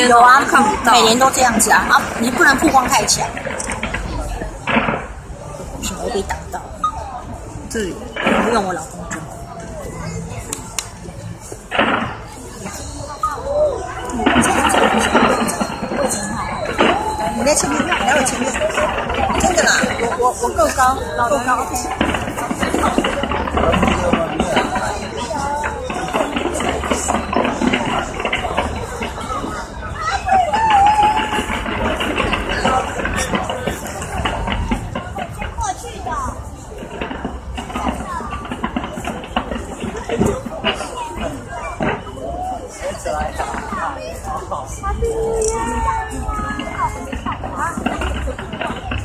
间有啊，看不到每年都这样子啊啊！你不能曝光太强。不行，我被挡到，这里我用我老公就好。你在前面，你在我前面，真的啦，我我我够高，够高 Happy New Year!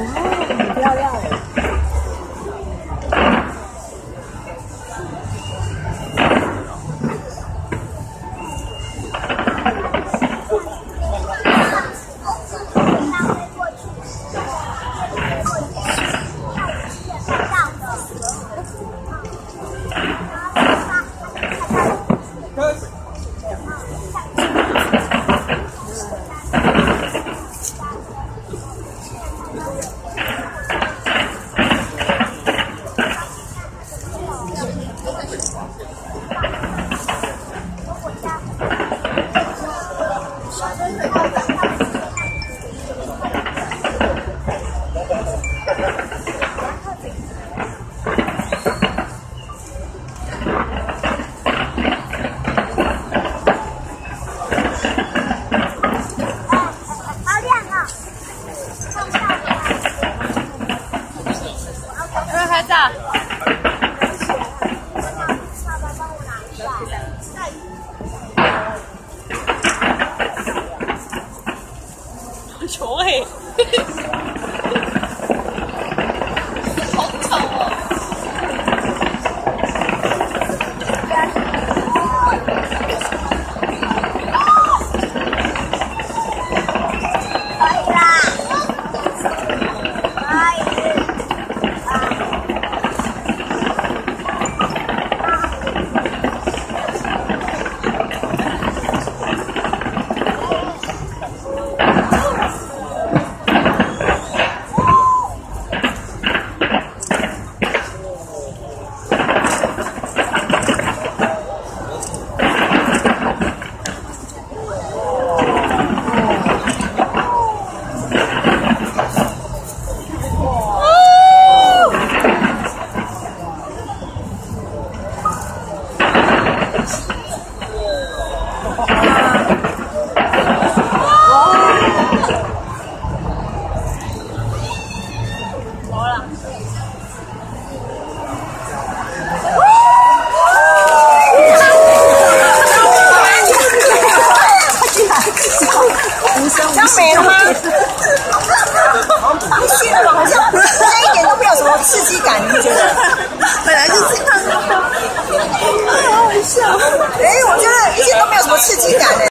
哇，很漂亮哎。穷？哎，Oh,